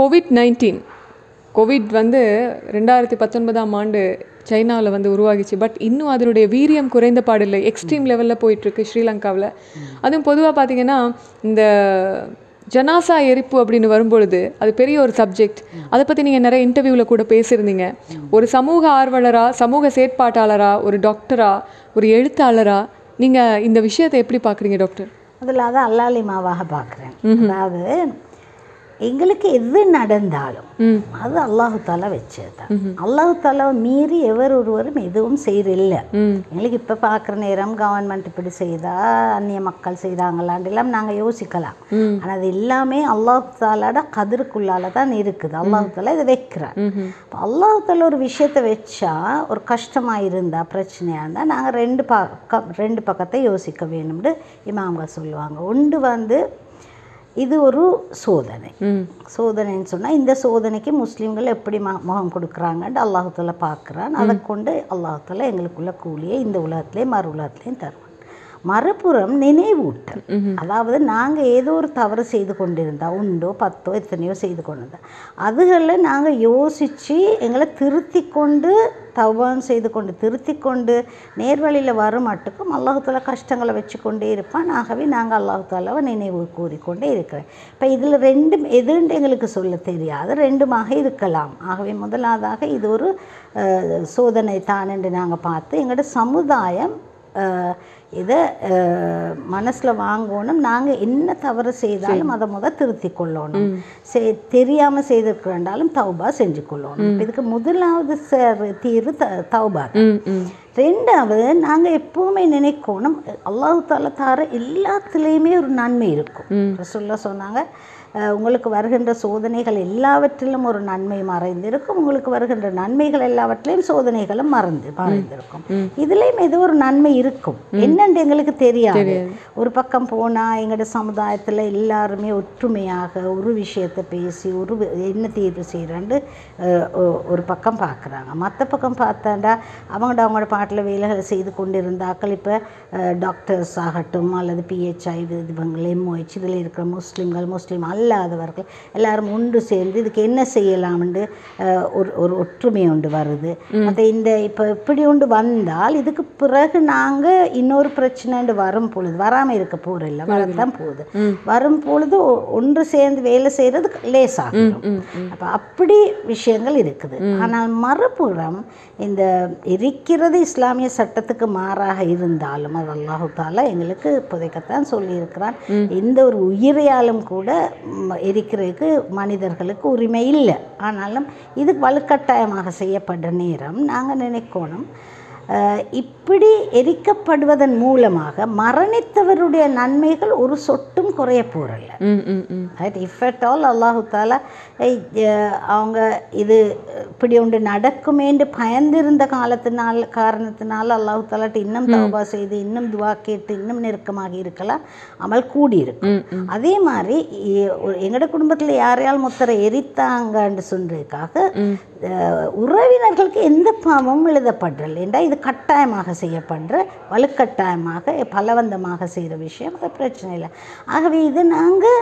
Covid nineteen Covid வந்து ரெண்டாயிரத்தி பத்தொன்பதாம் ஆண்டு சைனாவில் வந்து உருவாகிச்சு. பட் இன்னும் அதனுடைய வீரியம் குறைந்த பாடில்லை. எக்ஸ்ட்ரீம் லெவலில் போயிட்டுருக்கு ஸ்ரீலங்காவில். அதுவும் பொதுவாக பார்த்தீங்கன்னா இந்த ஜனாசா எரிப்பு அப்படின்னு வரும்பொழுது அது பெரிய ஒரு சப்ஜெக்ட் அதை பற்றி நீங்கள் நிறைய இன்டர்வியூவில் கூட பேசியிருந்தீங்க. ஒரு சமூக ஆர்வலரா சமூக செயற்பாட்டாளரா ஒரு டாக்டரா ஒரு எழுத்தாளரா நீங்கள் இந்த விஷயத்தை எப்படி பார்க்குறீங்க டாக்டர் அதில் அதை அல்லாலிமாவாக பார்க்குறேன் அதாவது எங்களுக்கு எது நடந்தாலும் அது அல்லாஹு தாலா வச்சது தான் அல்லாஹு தாலாவை மீறி எவர் ஒருவரும் எதுவும் செய்யறில்ல எங்களுக்கு இப்போ பார்க்குற நேரம் கவர்மெண்ட் இப்படி செய்தா அந்நிய மக்கள் செய்கிறாங்களான்னு எல்லாம் நாங்கள் யோசிக்கலாம். ஆனால் அது எல்லாமே அல்லாஹு தாலாட கதிருக்குள்ளால தான் இருக்குது. அல்லாஹு தாலா இதை வைக்கிறார். இப்போ அல்லாஹு தாலா ஒரு விஷயத்தை வச்சா ஒரு கஷ்டமாக இருந்தால் பிரச்சனையாக இருந்தால் நாங்கள் ரெண்டு பக்கம் ரெண்டு பக்கத்தை யோசிக்க வேணும்னு இமாம்கள் சொல்லுவாங்க. ஒன்று வந்து இது ஒரு சோதனை. சோதனைன்னு சொன்னால் இந்த சோதனைக்கு முஸ்லீம்கள் எப்படி ம முகம் கொடுக்குறாங்கன்ட்டு அல்லாஹுத்தால பார்க்குறான். அதை கொண்டு அல்லாஹுத்தால எங்களுக்குள்ள கூலியை இந்த உலகத்திலே மறு உலகத்திலையும் தருவான். மறுபுறம் நினைவூட்டல். அதாவது நாங்கள் ஏதோ ஒரு தவறு செய்து கொண்டிருந்தா உண்டோ பத்தோ எத்தனையோ செய்து கொண்டிருந்தா அதுகளில் நாங்கள் யோசித்து எங்களை திருத்தி கொண்டு தவம் செய்து கொண்டு திருத்தி கொண்டு நேர்வழியில் வரும் மட்டுக்கும் அல்லாஹுத்தாலா கஷ்டங்களை வச்சு கொண்டே இருப்பான். ஆகவே நாங்கள் அல்லாஹுத்தாலாவை நினைவு கூறிக்கொண்டே இருக்கிறேன் இப்போ இதில் ரெண்டும் எதுன்னு எங்களுக்கு சொல்ல தெரியாது. ரெண்டுமாக இருக்கலாம். ஆகவே முதலாவதாக இது ஒரு சோதனை தான் என்று நாங்கள் பார்த்து எங்களோட சமுதாயம் இதை மனசில் வாங்கணும். நாங்கள் என்ன தவறு செய்தாலும் அதை முத திருத்தி கொள்ளணும். செ தெரியாமல் செய்திருக்கிறண்டாலும் தௌபா செஞ்சு கொள்ளணும். இதுக்கு முதலாவது தீர்வு த தௌபா. ரெண்டாவது நாங்கள் எப்பவுமே நினைக்கணும் அல்லாஹு தாலா தார எல்லாத்துலேயுமே ஒரு நன்மை இருக்கும். ரசூல்லா சொன்னாங்க உங்களுக்கு வருகின்ற சோதனைகள் எல்லாவற்றிலும் ஒரு நன்மை மறைந்திருக்கும். உங்களுக்கு வருகின்ற நன்மைகள் எல்லாவற்றிலையும் சோதனைகளும் மறந்து மறைந்திருக்கும். இதுலேயும் ஏதோ ஒரு நன்மை இருக்கும். என்னன்னு எங்களுக்கு தெரியாது. ஒரு பக்கம் போனால் எங்களோட சமுதாயத்தில் எல்லாருமே ஒற்றுமையாக ஒரு விஷயத்தை பேசி ஒரு என்ன தீர்வு செய்கிறாண்டு ஒரு பக்கம் பார்க்குறாங்க மற்ற பக்கம் பார்த்தாண்டா அவங்கள்ட்ட அவங்களோட பாட்டில் வேலைகளை செய்து கொண்டிருந்தாக்கள் இப்போ டாக்டர்ஸ் ஆகட்டும் அல்லது பிஹெச்ஐ இவங்க எம்ஓஹெச் இதில் இருக்கிற முஸ்லீம்கள் முஸ்லீம் அல்லாதவர்கள் எல்லாரும் ஒன்று சேர்ந்து இதுக்கு என்ன செய்யலாம்னு ஒரு ஒரு ஒற்றுமை ஒன்று வருது. மற்ற இந்த இப்போ இப்படி ஒன்று வந்தால் இதுக்கு பிறகு நாங்கள் இன்னொரு பிரச்சனைண்டு வரும் பொழுது வராமல் இருக்க போகிறதில்ல வரத்தான் போகுது. வரும் பொழுது ஒன்று சேர்ந்து வேலை செய்கிறது லேசாகும் அப்போ அப்படி விஷயங்கள் இருக்குது. ஆனால் மறுபுறம் இந்த இருக்கிறது இஸ்லாமிய சட்டத்துக்கு மாறாக இருந்தாலும் அது அல்லாஹு தாலா எங்களுக்கு புதைக்கத்தான் சொல்லியிருக்கிறான். எந்த ஒரு உயிரையாலும் கூட எரிக்கிறதுக்கு மனிதர்களுக்கு உரிமை இல்லை. ஆனாலும் இது வலுக்கட்டாயமாக செய்யப்பட்ட நேரம். நாங்கள் நினைக்கணும் இப்படி எரிக்கப்படுவதன் மூலமாக மரணித்தவருடைய நன்மைகள் ஒரு சொட்டும் குறைய போறதில்ல ம் ம் ம். ரைட் இஃப் அட் ஆல் அல்லாஹு தாலா அவங்க இது இப்படி ஒன்று நடக்குமேன்று பயந்திருந்த காலத்தினால் காரணத்தினால அல்லாஹு தாலாட்டு இன்னும் தௌபா செய்து இன்னும் துவா கேட்டு இன்னும் நெருக்கமாக இருக்கலாம். அமல் கூடியிருக்கும். அதே மாதிரி எ- ஒரு- எங்கட குடும்பத்தில் யாரையால் முத்தரை எரித்தாங்கன்னு சொல்றதுக்காக உறவினர்களுக்கு எந்த பாவமும் எழுதப்படுறல் என்றால் இது கட்டாயமாக செய்யப்படுற வலுக்கட்டாயமாக பலவந்தமாக செய்கிற விஷயம் அது பிரச்சனை இல்லை. ஆகவே இது நாங்கள்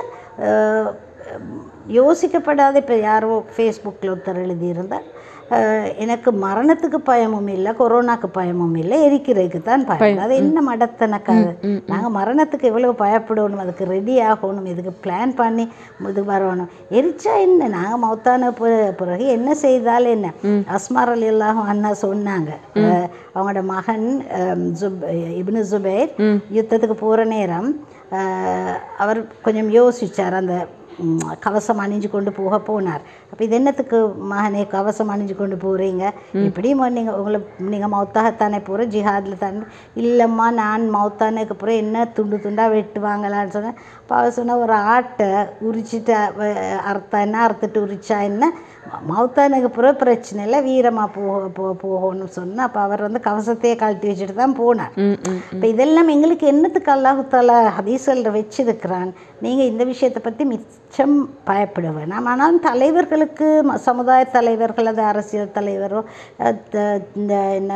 யோசிக்கப்படாத இப்போ யாரோ ஃபேஸ்புக்கில் ஒருத்தர் எழுதியிருந்தால் எனக்கு மரணத்துக்கு பயமும் இல்லை கொரோனாக்கு பயமும் இல்லை எரிக்கிறதுக்கு தான் பயம் அது என்ன மடத்தனக்கா? நாங்கள் மரணத்துக்கு எவ்வளவு பயப்படணும் அதுக்கு ரெடி ஆகணும் இதுக்கு பிளான் பண்ணி இது வரணும். எரிச்சா என்ன? நாங்கள் மௌத்தான பிறகு என்ன செய்தால் என்ன? அஸ்மார் அலி அல்லாஹ் அண்ணா சொன்னாங்க. அவங்களோட மகன் ஜுப் இப்னு ஜுபைர் யுத்தத்துக்கு போகிற நேரம் அவர் கொஞ்சம் யோசிச்சார் அந்த கவசம் அணிஞ்சு கொண்டு போக போனார். அப்போ இது என்னத்துக்கு மகனே கவசம் அணிஞ்சு கொண்டு போகிறீங்க இப்படியும் நீங்கள் உங்களை நீங்கள் மௌத்தாகத்தானே போகிற ஜிஹாதில் தானே? இல்லைம்மா நான் மௌத்தானதுக்கு அப்புறம் என்ன துண்டு துண்டாக வெட்டுவாங்களான்னு சொன்னேன். அப்போ அவர் சொன்ன ஒரு ஆட்டை உரிச்சிட்டு அறுத்தா என்ன? அறுத்துட்டு உரிச்சா என்ன? மௌத்தானுக்கு அப்புறம் பிரச்சனை இல்லை. வீரமாக போக போ போகணும்னு சொன்னால் அப்போ அவர் வந்து கவசத்தையே கழட்டி வச்சுட்டு தான் போனார். இப்போ இதெல்லாம் எங்களுக்கு என்னத்துக்கு அல்லாஹுத்தாலா ஹதீசல்ல வச்சிருக்கிறான்? நீங்கள் இந்த விஷயத்தை பற்றி மிச்சம் பயப்படுவேன். நாம் ஆனால் தலைவர்களுக்கு சமுதாய தலைவர்கள் அது அரசியல் தலைவரோ த- இந்த என்ன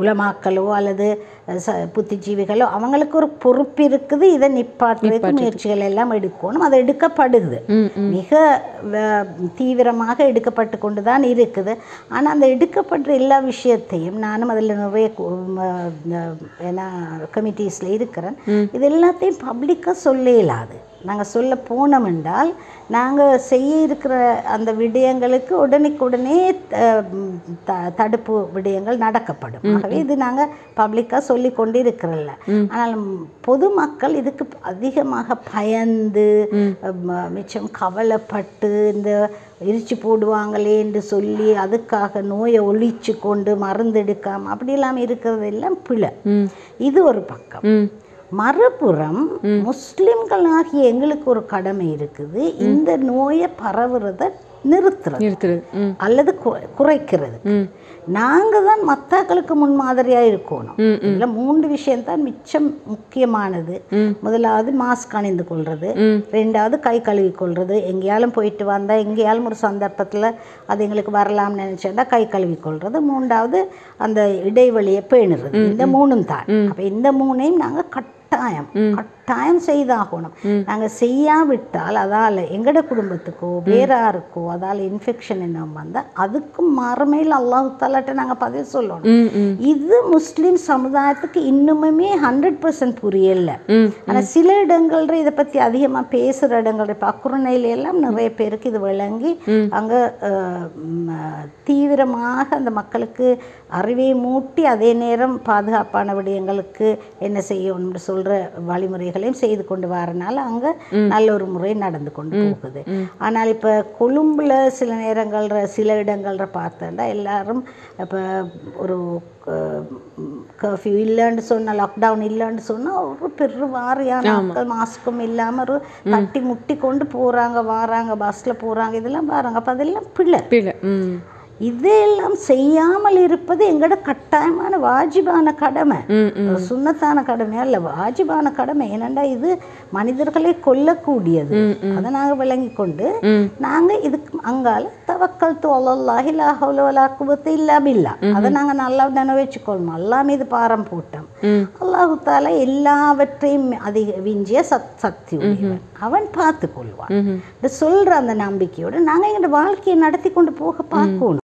உலமாக்களோ அல்லது ச புத்திஜீவிகளோ அவங்களுக்கு ஒரு பொறுப்பு இருக்குது. இதை நிப்பாட்டுறதுக்கு முயற்சிகள் எல்லாம் எடுக்கணும். அது எடுக்கப்படுது. மிக தீவிரமாக எடுக்கப்பட்டு கொண்டு தான் இருக்குது. ஆனால் அந்த எடுக்கப்படுற எல்லா விஷயத்தையும் நானும் அதில் நிறைய ஏன்னா கமிட்டிஸில் இருக்கிறேன். இது எல்லாத்தையும் பப்ளிக்காக சொல்ல இயலாது. நாங்கள் சொல்ல போனோம் என்றால் நாங்கள் செய்ய இருக்கிற அந்த விடயங்களுக்கு உடனுக்குடனே த தடுப்பு விடயங்கள் நடக்கப்படும். ஆகவே இது நாங்கள் பப்ளிக்காக சொல்லி கொண்டு இருக்கிறல்ல ஆனால் பொதுமக்கள் இதுக்கு அதிகமாக பயந்து மிச்சம் கவலைப்பட்டு இந்த எரிச்சு போடுவாங்களே என்று சொல்லி அதுக்காக நோயை ஒழிச்சு கொண்டு மருந்து எடுக்காம அப்படியெல்லாம் இருக்கிறது எல்லாம் பிழை. இது ஒரு பக்கம். மறுபுறம் முஸ்லிம்களாகிய எங்களுக்கு ஒரு கடமை இருக்குது. இந்த நோயை பரவுறத நிறுத்துறது. அல்லது குறைக்கிறது நாங்கள் தான் மத்தாக்களுக்கு முன்மாதிரியாக இருக்கணும். இதில் மூன்று விஷயம்தான் மிச்சம் முக்கியமானது. முதலாவது மாஸ்க் அணிந்து கொள்வது ரெண்டாவது கை கழுவி கொள்வது எங்கேயாலும் போயிட்டு வந்தால் எங்கேயாலும் ஒரு சந்தர்ப்பத்தில் அது எங்களுக்கு வரலாம்னு நினச்சா கை கழுவி கொள்வது மூன்றாவது அந்த இடைவெளியை பேணுறது. இந்த மூணும் தான் அப்போ இந்த மூணையும் நாங்கள் கட்டாயம் கட்டாயம் செய்தாகணும். நாங்கள் செய்யாவிட்டால் அதால் எங்கட குடும்பத்துக்கோ வேற யாருக்கோ அதால் இன்ஃபெக்ஷன் என்ன வந்தால் அதுக்கும் மறுமையில் அல்லாஹு தாலாட்ட நாங்கள் பதில் சொல்லணும். இது முஸ்லீம் சமுதாயத்துக்கு இன்னுமுமே ஹண்ட்ரட் பர்சன்ட் புரியல. ஆனால் சில இடங்கள்ல இதை பற்றி அதிகமாக பேசுகிற இடங்கள் இப்போ அக்குரணையில எல்லாம் நிறைய பேருக்கு இது விளங்கி அங்கே தீவிரமாக அந்த மக்களுக்கு அறிவை மூட்டி அதே நேரம் பாதுகாப்பான விடயங்களுக்கு என்ன செய்யணும்னு சொல்கிற வழிமுறைகளையும் செய்து கொண்டு வரனால அங்கே நல்ல ஒரு முறை நடந்து கொண்டு போகுது. ஆனால் இப்போ கொழும்புல சில நேரங்கள்ல சில இடங்கள்ல பார்த்தா எல்லாரும் இப்போ ஒரு கர்ஃப்யூ இல்லைன்னு சொன்னால் லாக்டவுன் இல்லைன்னு சொன்னால் ஒரு பெரு வாரியான மக்கள் மாஸ்க்கும் இல்லாமல் ஒரு தட்டி முட்டி கொண்டு போகிறாங்க வாராங்க பஸ்ஸில் போகிறாங்க இதெல்லாம் பாருங்க அப்போ அதெல்லாம் பிள்ளை இதையெல்லாம் செய்யாமல் இருப்பது எங்களோட கட்டாயமான வாஜிபான கடமை. சுண்ணத்தான கடமை அல்ல. வாஜிபான கடமை ஏனண்டா இது? மனிதர்களை கொல்லக்கூடியது. அதை நாங்கள் விளங்கி கொண்டு நாங்கள் இதுக்கு அங்கால தவக்கல் தோலல்லாஹி லாஹவுல குபத்து இல்லாமில்லா அதை நாங்கள் நல்லா நினைவச்சுக்கொள்ளணும் அல்லா மீது பாரம் போட்டோம். அல்லாஹு தாலா எல்லாவற்றையும் அதிக விஞ்சிய சத் சக்தி உடையவன் அவன் பார்த்து கொள்வான் சொல்ற அந்த நம்பிக்கையோட நாங்கள் எங்களோட வாழ்க்கையை நடத்தி கொண்டு போக பார்க்கணும்.